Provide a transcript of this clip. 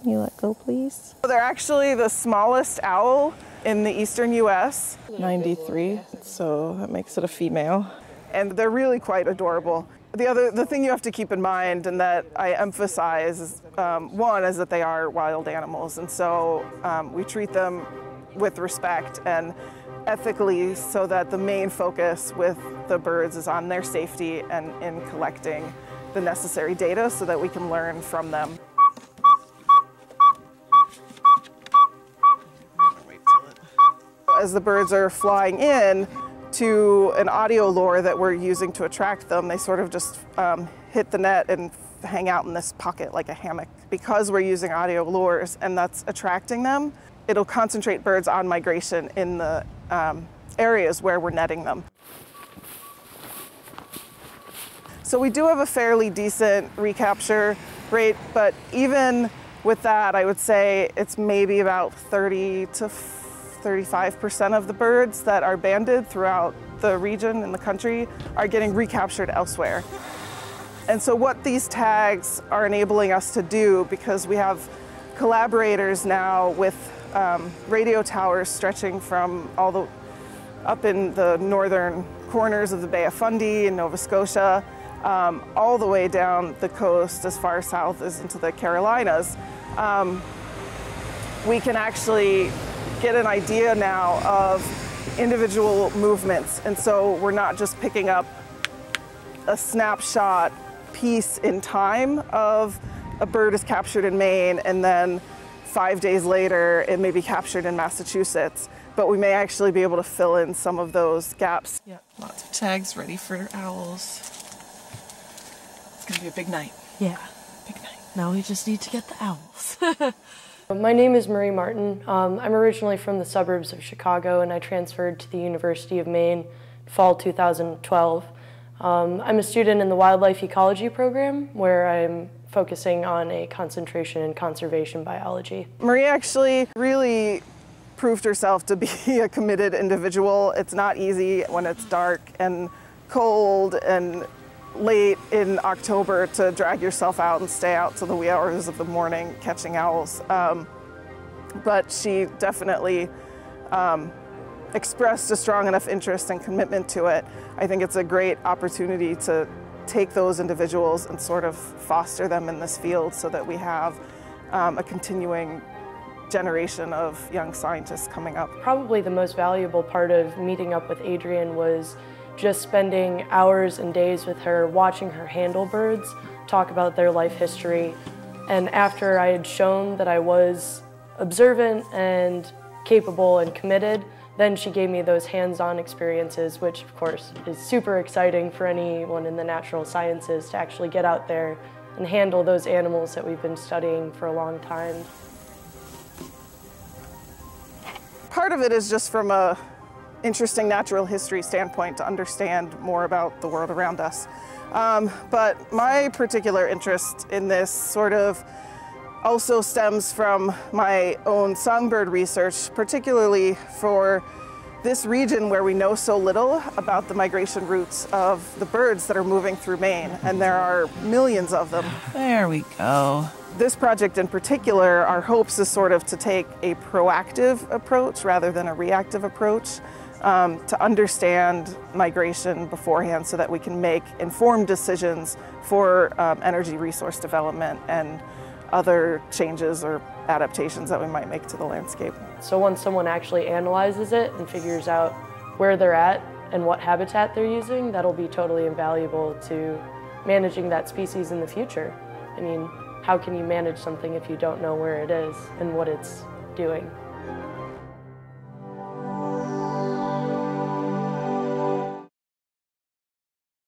Can you let go, please? They're actually the smallest owl in the eastern US. 93, so that makes it a female. And they're really quite adorable. The other, the thing you have to keep in mind, and that I emphasize, is um, one is that they are wild animals, and so um, we treat them with respect and ethically, so that the main focus with the birds is on their safety and in collecting the necessary data, so that we can learn from them. As the birds are flying in, to an audio lure that we're using to attract them. They sort of just um, hit the net and hang out in this pocket like a hammock. Because we're using audio lures and that's attracting them, it'll concentrate birds on migration in the um, areas where we're netting them. So we do have a fairly decent recapture rate, but even with that, I would say it's maybe about 30 to 35% of the birds that are banded throughout the region and the country are getting recaptured elsewhere. And so what these tags are enabling us to do, because we have collaborators now with um, radio towers stretching from all the up in the northern corners of the Bay of Fundy in Nova Scotia, um, all the way down the coast as far south as into the Carolinas, um, we can actually get an idea now of individual movements. And so we're not just picking up a snapshot piece in time of a bird is captured in Maine and then five days later it may be captured in Massachusetts, but we may actually be able to fill in some of those gaps. Yeah, lots of tags ready for owls. It's gonna be a big night. Yeah. Big night. Now we just need to get the owls. My name is Marie Martin. Um, I'm originally from the suburbs of Chicago and I transferred to the University of Maine fall 2012. Um, I'm a student in the wildlife ecology program where I'm focusing on a concentration in conservation biology. Marie actually really proved herself to be a committed individual. It's not easy when it's dark and cold and late in October to drag yourself out and stay out to the wee hours of the morning catching owls. Um, but she definitely um, expressed a strong enough interest and commitment to it. I think it's a great opportunity to take those individuals and sort of foster them in this field so that we have um, a continuing generation of young scientists coming up. Probably the most valuable part of meeting up with Adrian was just spending hours and days with her, watching her handle birds, talk about their life history. And after I had shown that I was observant and capable and committed, then she gave me those hands-on experiences, which of course is super exciting for anyone in the natural sciences to actually get out there and handle those animals that we've been studying for a long time. Part of it is just from a interesting natural history standpoint to understand more about the world around us. Um, but my particular interest in this sort of also stems from my own songbird research, particularly for this region where we know so little about the migration routes of the birds that are moving through Maine, and there are millions of them. There we go. This project in particular, our hopes is sort of to take a proactive approach rather than a reactive approach um, to understand migration beforehand so that we can make informed decisions for um, energy resource development and other changes or adaptations that we might make to the landscape. So once someone actually analyzes it and figures out where they're at and what habitat they're using, that'll be totally invaluable to managing that species in the future. I mean, how can you manage something if you don't know where it is and what it's doing?